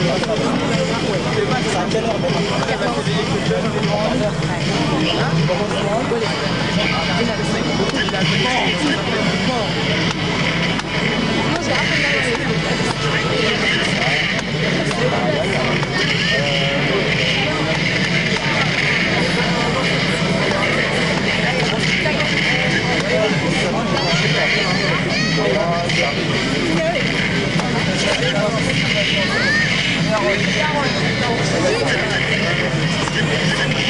음악을 듣. one. That one.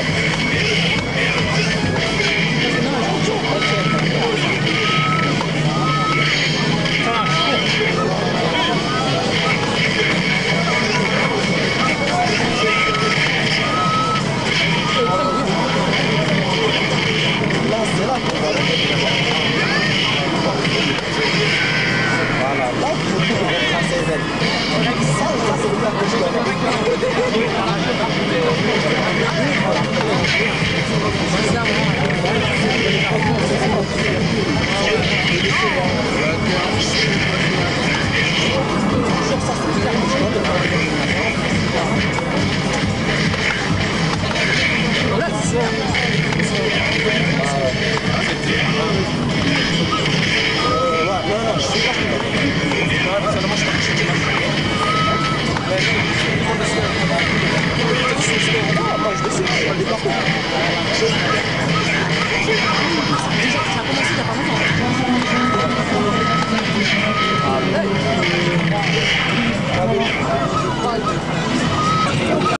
Yeah.